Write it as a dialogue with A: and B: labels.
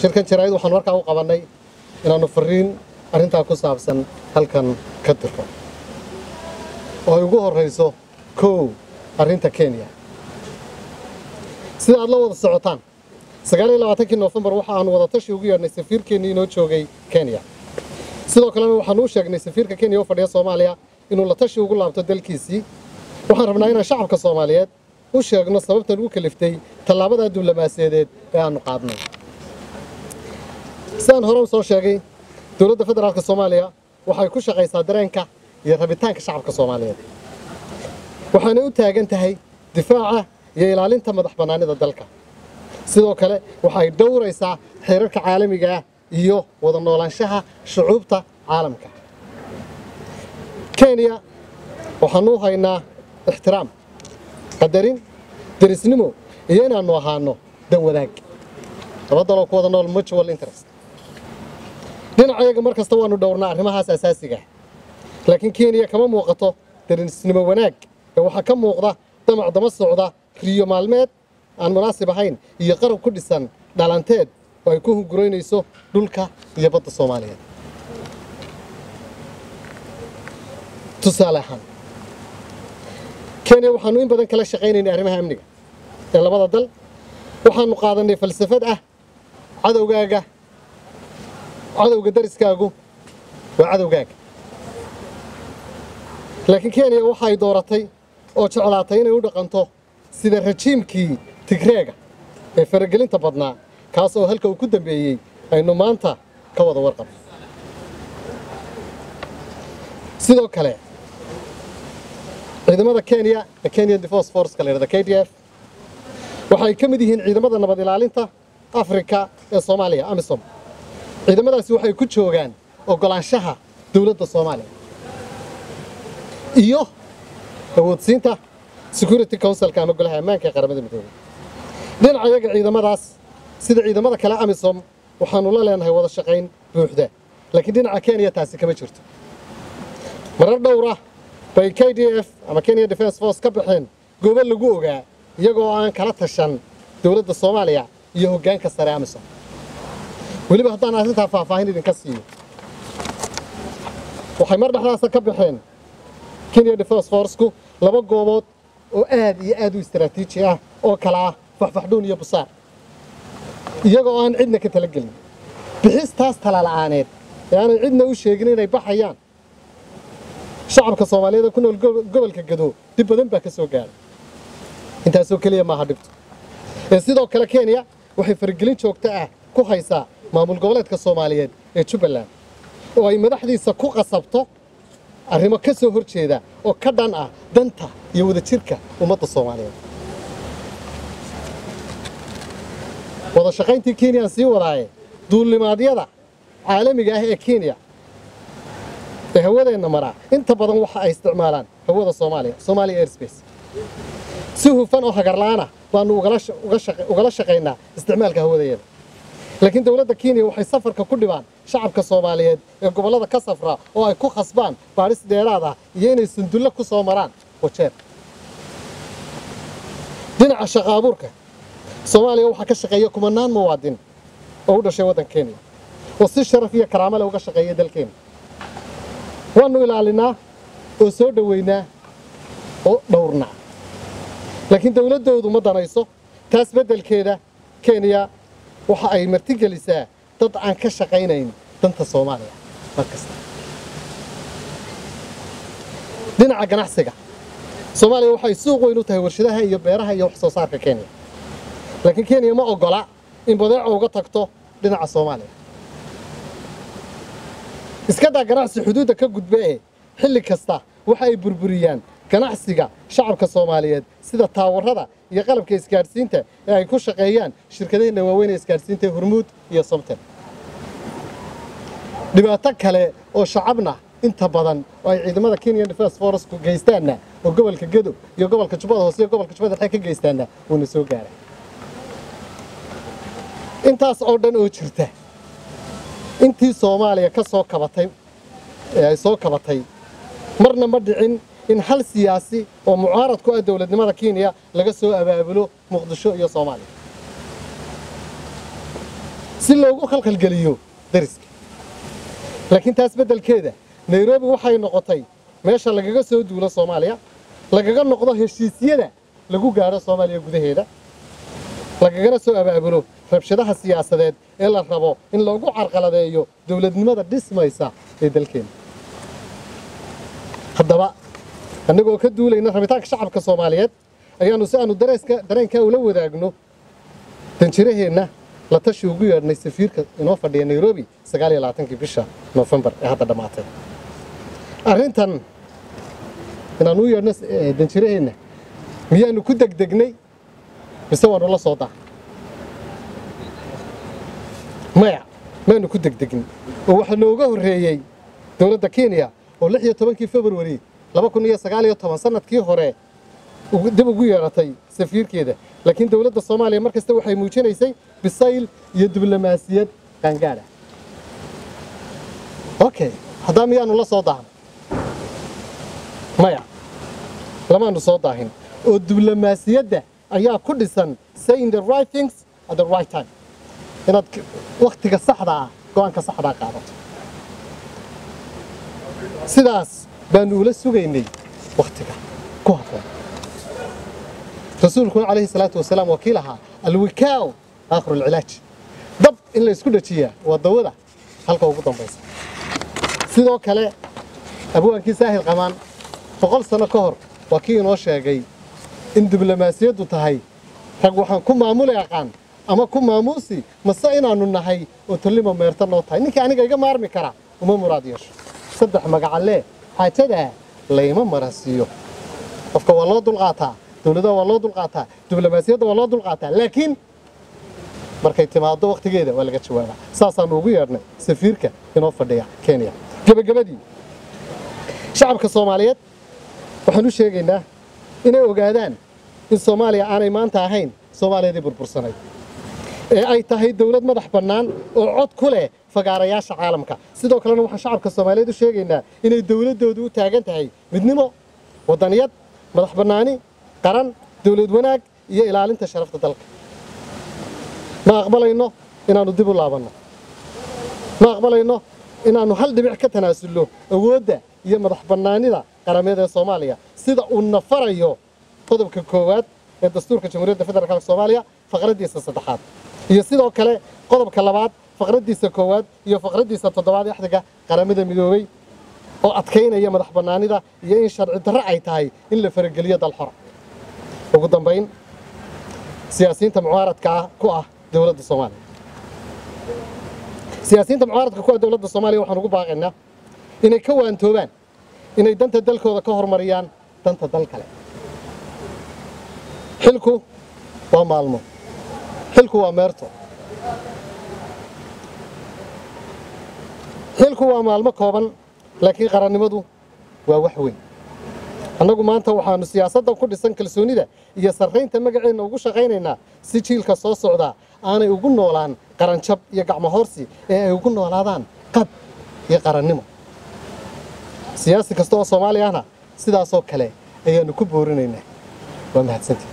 A: shirkan jaraa'id waxaan markaa u qabannay inaannu fariin arrintaa ku saabsan halkan ka dirro oo ay ugu horrayso kow arrinta kenya. Sida aad la wada socotaan sagaaliyo labaatankii noofembar waxa aanu wada tashi ugu yeedhnay safiirkeennii inoo joogay kenya. Sidoo kalena waxaanu u sheegnay safiirka kenya u fadhiya soomaaliya inuu la tashi ugu laabto dalkiisii. Waxaan rabnaa inaan shacabka soomaaliyeed u sheegno sababtan ugu kaliftay tallaabada diblomaasiyadeed ee aannu qaadnay sidaan hore u soo sheegay? Dowladda federaalka soomaaliya waxay ku shaqaysaa dareenka iyo rabitaanka shacabka soomaaliyeed. Waxaanay u taagan tahay difaaca iyo ilaalinta madax bannaanida dalka. Sidoo kale waxay dhowraysaa xeerarka caalamiga ah iyo wada noolaanshaha shucuubta caalamka. Kenya waxaanu u haynaa ixtiraam qadarin derisnimo iyo inaannu ahaano dan wadaag. Laba daloo ku wada nool mutual interest dhinacayaga mar kasta waannu dhowrnaa arrimahaas asaasiga ah. Laakiin kenya kama muuqato derisnimo wanaag ee waxaa ka muuqda damac dama socda riyo maalmeed aan munaasib ahayn iyo qarab ku dhisan dhalanteed oo ay ku hunguraynayso dhulka iyo badda soomaaliyeed. Tusaale ahaan kenya waxaannu in badan kala shaqaynaynay arrimaha amniga ee labada dal. Waxaannu qaadannay falsafad ah cadowgaaga cadowga dariskaagu waa cadowgaaga laakiin kenya waxay dooratay oo jeclaatay inay u dhaqanto sida rajiimkii tigreega ee faragelinta badnaa kaas oo halka uu ku dambeeyey aynu maanta ka wada warqabno sidoo kale ciidamada kenya ee kenya defense force la yidhahda k d f waxay ka mid yihiin ciidamada nabad ilaalinta afrika ee soomaaliya amisom ciidamadaasi waxay ku joogaan oggolaanshaha dowladda soomaaliya iyo awoodsiinta security councilka ama golaha ammaanka ee qaramada midoobay. Dhinaca yaga ciidamadaas sida ciidamada kale amisom waxaannu la leenahay wada shaqayn buuxda laakiin dhinaca kenya taasi kama jirto. Marar dhowra bay k d f ama kenya defense force ka baxeen goobo lagu ogaa iyagoo aan kala tashan dowladda soomaaliya iyo hoggaanka sare amisom weliba haddaan arrintaa faahfaahin idinka siiyo. Waxay mar dhexdaasa ka baxeen kenya defense forceku laba goobood oo aad iyo aad u istaraatiiji ah oo kala ah faxfaxdhuun iyo busaar. Iyagoo aan cidna ka talagelin. Bixistaas talala'aaneed ee aanay cidna u sheegin inay baxayaan. Shacabka soomaaliyeed ee ku nool gobolka gado dib badan baa ka soo gaadhay intaasoo keliya maaha dhibto. Ee sidoo kale kenya waxay faragelin joogto ah ku haysaa maamul goboleedka soomaaliyeed ee jubbaland oo ay madaxdiisa ku qasabto arrimo ka soo hor jeeda oo ka dhan ah danta iyo wadajirka ummadda soomaaliyeed. Wada shaqayntii kenyaan sii wadaaye duulimaadyada caalamiga ah ee kenya ee hawadeenna maraa inta badan waxa ay isticmaalaan hawada soomaaliya somalia airspace. Si hufan oo hagarla'aana baannu ugala shaqaynaa isticmaalka hawadeeda laakiin dowladda kenya waxay safarka ku dhibaan shacabka soomaaliyeed ee gobollada ka safra oo ay ku khasbaan baadhis dheeraad ah iyo inay sundullo ku soo maraan wajeer dhinaca shaqo abuurka soomaaliya waxaa ka shaqeeya kumanaan muwaadin oo u dhashay waddan kenya oo si sharaf iyo karaamo leh uga shaqeeya dalkeena waannu ilaalinaa oo soo dhoweynaa oo dhowrnaa. Laakiin dowladdoodu ma danayso taas beddelkeeda kenya waxa ay martigelisaa dad aan ka shaqaynayn danta soomaaliya. Mar kasta. Dhinaca ganacsiga. Soomaaliya waxay suuq weyn u tahay warshadaha iyo beeraha iyo wax soo saarka kenya. Laakiin kenya ma oggola in badeeco uga tagto dhinaca soomaaliya. Iskadaa ganacsi xuduudda ka gudba ee xilli kasta waxa ay burburiyaan ganacsiga shacabka soomaaliyeed sida taawarada iyo qalabka isgaadhsiinta ee ay ku shaqeeyaan shirkadaheenna waaweyn ee isgaadhsiinta hormuud iyo somten dhibaato kale oo shacabna inta badan oo ay ciidamada kenya defense forceku geystaanna oo gobolka gedo iyo gobolka jubbada hoose iyo gobolka jubbada dhexe ka geystaanna wuuna soo gaaray. Intaas oo dhan oo jirta intii soomaaliya ka soo kabatay ee ay soo kabatay marna ma dhicin in hal siyaasi oo mucaarad ku ah dowladnimada kenya laga soo abaabulo muqdisho iyo soomaaliya si loogu khalkhalgeliyo dariska laakiin taas beddelkeeda nairobi waxay noqotay meesha lagaga soo duulo soomaaliya lagaga noqdo heshiisyada lagu gaadho soomaaliya gudaheeda lagagana soo abaabulo rabshadaha siyaasadeed ee la rabo in loogu carqaladeeyo dowladnimada dhismaysa ee dalkeena annagoo ka duulayna rabitaanka shacabka soomaaliyeed ayaannu si aanu dareeska dareenkaa ula wadaagno. Danjiraheenna la tashi ugu yeedhnay safiirka inoo fadhiya nairobi labaatankii bisha noofembar ee hadda dhammaatay arrintan inaan u yeedhno danjiraheenna miyaanu ku degdegnay? Mise waanu la soo daa maya maanu ku degdegin. Oo waxaa nooga horreeyey dowladda kenya oo tobankii februari sannadkii hore dib ugu yeedhatay safiirkeeda. Laakiin dowladda soomaaliya mar kasta waxay muujinaysay bisayl iyo diblomaasiyad qaangaadha okay haddaa miyaanu la soo daahan? Maya lamaanu soo daahin. Oo diblomaasiyadda ayaa ku dhisan saying the right things at the right time. Inaad wakhtiga saxda ah go'aanka saxdaa qaadato. Sidaas baanu ula sugaynay wakhtiga ku habboon. Rasuulkuna calayhi salaatu wasalaam waa kii alwikaaw aakhiru alcilaaj dab in la isku dhajiyaa waa dawada halka ugu dambaysa. Sidoo kale abwaankii saahil qamaan boqol sano ka hor waa kii inoo sheegay in diblomaasiyaddu tahay rag waxaan ku maamuli aqaan ama ku maamuusi mase inaannu nahay oo tallima meerta noo tahay. Ninkii aniga iga maarmi kara uma muraad yeesho. Saddex magacalee xaajadaa layma marasiiyo qofka waa loo dulqaataa dowladaha waa loo dulqaataa diblomaasiyadda waa loo dulqaataa laakiin markay timaado wakhtigeeda waa laga jawaabaa. Saasaannu ugu yeedhnay safiirka inoo fadhiya kenya. Gebagabadii shacabka soomaaliyeed waxaan u sheegaynaa inay ogaadaan in soomaaliya aanay maanta ahayn soomaaliyadii burbursanayd ee ay tahay dowlad madax bannaan oo cod ku leh fagaarayaasha caalamka. Sidoo kalena waxaan shacabka soomaaliyeed u sheegaynaa inay dowladdoodu u taagan tahay midnimo waddaniyad madax bannaani qaran dowlad wanaag iyo ilaalinta sharafta dalka. Ma aqbalayno inaannu dib u laabanno? Ma aqbalayno inaannu hal dhibic ka tanaasulno awoodda iyo madax bannaanida qarameed ee soomaaliya? Sida uu nafarayo qodobka koowaad ee dastuurka jamhuuriyadda federaalk soomaaliya faqraddiisa saddexaad iyo sidoo kale qodobka labaad faqraddiisa koowaad iyo faqraddiisa toddobaad ee axdiga qaramada midoobey oo adkaynaya madax bannaanida iyo in sharci darro ay tahay in la farageliyo dalxora ugu dambayn siyaasiyiinta mucaaradka ku ah dowladda soomaaliya. Siyaasiyiinta mucaaradka ku ah dowladda soomaaliya waxaan ugu baaqaynaa inay ka waantoobaan inay danta dalkooda ka hormariyaan danta dal kale. Xilku waa maalmo xilku waa meerto. Xilku waa maalmo kooban laakiin qarannimadu waa wax weyn. Annagu maanta waxaannu siyaasadda ku dhisan kalsoonida iyo sarraynta magaceenna ugu shaqaynaynaa si jiilka soo socdaa aanay ugu noolaan qaranjab iyo gacmohoorsi ee ay ugu noolaadaan qab iyo qarannimo. Siyaasi kasta oo soomaali ahna sidaasoo kale ayaannu ku boorinaynaa. Waa mahadsantii